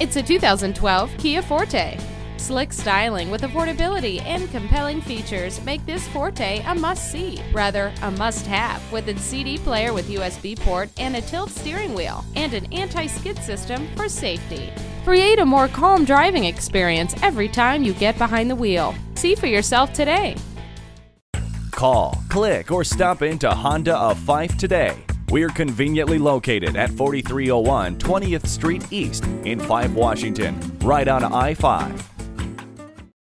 It's a 2012 Kia Forte. Slick styling with affordability and compelling features make this Forte a must-see, rather a must-have, with its CD player with USB port and a tilt steering wheel, and an anti-skid system for safety. Create a more calm driving experience every time you get behind the wheel. See for yourself today. Call, click, or stop into Honda of Fife today. We're conveniently located at 4301 20th Street East in Fife Washington, right on I 5.